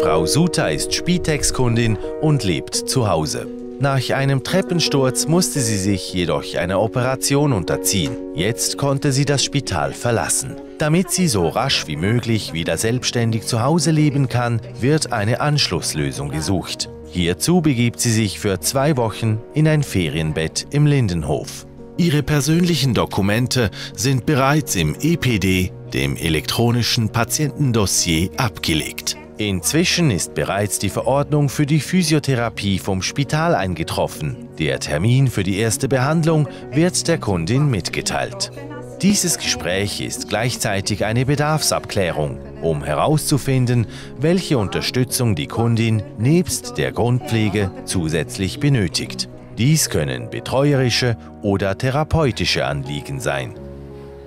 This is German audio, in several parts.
Frau Suta ist Spitex-Kundin und lebt zu Hause. Nach einem Treppensturz musste sie sich jedoch einer Operation unterziehen. Jetzt konnte sie das Spital verlassen. Damit sie so rasch wie möglich wieder selbstständig zu Hause leben kann, wird eine Anschlusslösung gesucht. Hierzu begibt sie sich für zwei Wochen in ein Ferienbett im Lindenhof. Ihre persönlichen Dokumente sind bereits im EPD, dem elektronischen Patientendossier, abgelegt. Inzwischen ist bereits die Verordnung für die Physiotherapie vom Spital eingetroffen. Der Termin für die erste Behandlung wird der Kundin mitgeteilt. Dieses Gespräch ist gleichzeitig eine Bedarfsabklärung, um herauszufinden, welche Unterstützung die Kundin nebst der Grundpflege zusätzlich benötigt. Dies können betreuerische oder therapeutische Anliegen sein.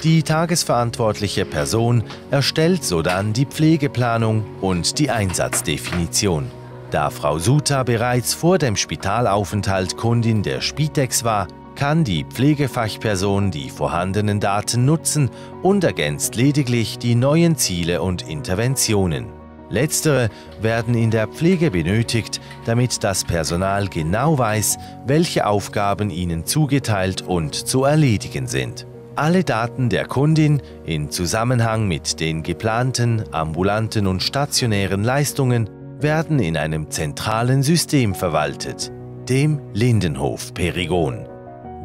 Die tagesverantwortliche Person erstellt sodann die Pflegeplanung und die Einsatzdefinition. Da Frau Suta bereits vor dem Spitalaufenthalt Kundin der Spitex war, kann die Pflegefachperson die vorhandenen Daten nutzen und ergänzt lediglich die neuen Ziele und Interventionen. Letztere werden in der Pflege benötigt, damit das Personal genau weiß, welche Aufgaben ihnen zugeteilt und zu erledigen sind. Alle Daten der Kundin in Zusammenhang mit den geplanten ambulanten und stationären Leistungen werden in einem zentralen System verwaltet, dem Lindenhof Perigon.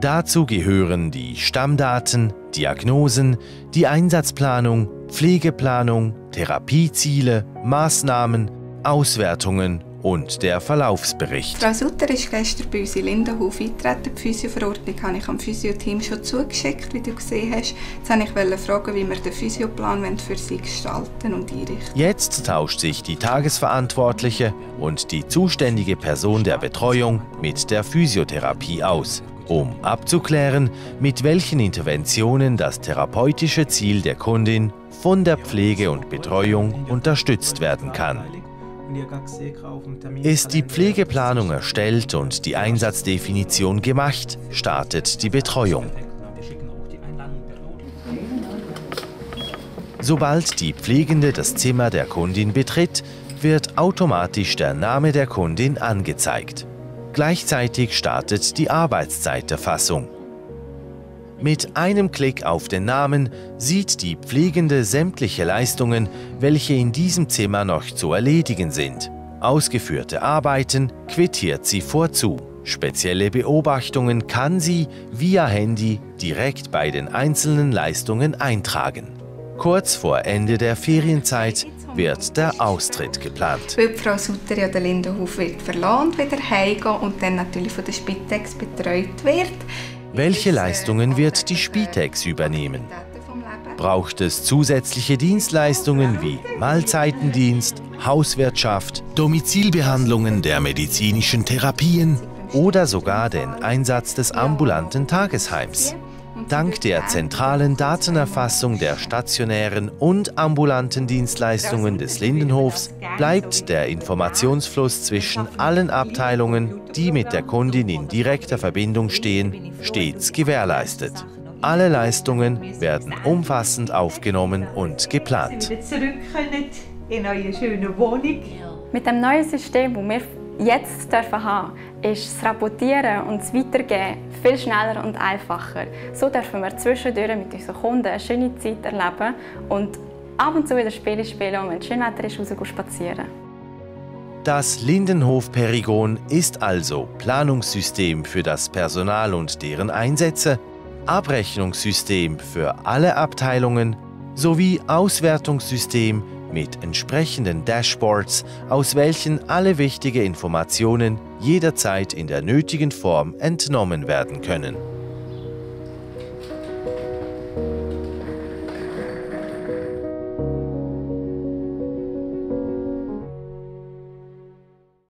Dazu gehören die Stammdaten, Diagnosen, die Einsatzplanung, Pflegeplanung, Therapieziele, Maßnahmen, Auswertungen und der Verlaufsbericht. Frau Sutter ist gestern bei uns in Lindenhof eingetreten. Die Physioverordnung habe ich am Physioteam schon zugeschickt, wie du gesehen hast. Jetzt wollte ich fragen, wie wir den Physioplan für sie gestalten und einrichten. Jetzt tauscht sich die Tagesverantwortliche und die zuständige Person der Betreuung mit der Physiotherapie aus um abzuklären, mit welchen Interventionen das therapeutische Ziel der Kundin von der Pflege und Betreuung unterstützt werden kann. Ist die Pflegeplanung erstellt und die Einsatzdefinition gemacht, startet die Betreuung. Sobald die Pflegende das Zimmer der Kundin betritt, wird automatisch der Name der Kundin angezeigt. Gleichzeitig startet die Arbeitszeiterfassung. Mit einem Klick auf den Namen sieht die Pflegende sämtliche Leistungen, welche in diesem Zimmer noch zu erledigen sind. Ausgeführte Arbeiten quittiert sie vorzu. Spezielle Beobachtungen kann sie via Handy direkt bei den einzelnen Leistungen eintragen. Kurz vor Ende der Ferienzeit wird der Austritt geplant. Weil Frau Sutter ja den Lindenhof wird verlassen wieder heimgehen und dann natürlich von der Spitex betreut wird. Welche Leistungen wird die Spitex übernehmen? Braucht es zusätzliche Dienstleistungen wie Mahlzeitendienst, Hauswirtschaft, Domizilbehandlungen der medizinischen Therapien oder sogar den Einsatz des ambulanten Tagesheims? Dank der zentralen Datenerfassung der stationären und ambulanten Dienstleistungen des Lindenhofs bleibt der Informationsfluss zwischen allen Abteilungen, die mit der Kundin in direkter Verbindung stehen, stets gewährleistet. Alle Leistungen werden umfassend aufgenommen und geplant. Mit dem neuen System, das wir jetzt dürfen haben, ist das Rapportieren und das Weitergeben viel schneller und einfacher. So dürfen wir zwischendurch mit unseren Kunden eine schöne Zeit erleben und ab und zu wieder Spiele spielen wenn es schön Wetter ist, raus spazieren. Das Lindenhof Perigon ist also Planungssystem für das Personal und deren Einsätze, Abrechnungssystem für alle Abteilungen sowie Auswertungssystem mit entsprechenden Dashboards, aus welchen alle wichtigen Informationen jederzeit in der nötigen Form entnommen werden können.